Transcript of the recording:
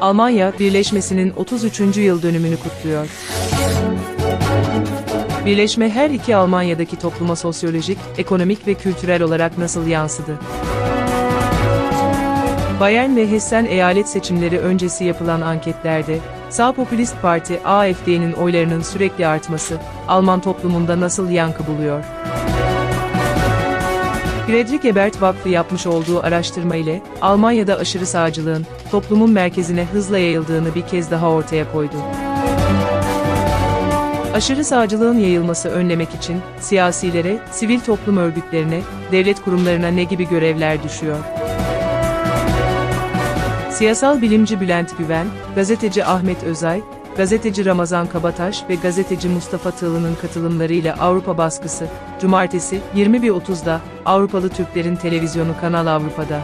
Almanya, birleşmesinin 33. yıl dönümünü kutluyor. Birleşme her iki Almanya'daki topluma sosyolojik, ekonomik ve kültürel olarak nasıl yansıdı? Bayern ve Hessen eyalet seçimleri öncesi yapılan anketlerde, sağ popülist parti AfD'nin oylarının sürekli artması, Alman toplumunda nasıl yankı buluyor? Friedrich Ebert Vakfı yapmış olduğu araştırma ile, Almanya'da aşırı sağcılığın, toplumun merkezine hızla yayıldığını bir kez daha ortaya koydu. Aşırı sağcılığın yayılması önlemek için, siyasilere, sivil toplum örgütlerine, devlet kurumlarına ne gibi görevler düşüyor? Siyasal bilimci Bülent Güven, gazeteci Ahmet Özay, gazeteci Ramazan Kabataş ve gazeteci Mustafa Tığlı'nın katılımlarıyla Avrupa baskısı, Cumartesi 21.30'da Avrupalı Türklerin Televizyonu Kanal Avrupa'da.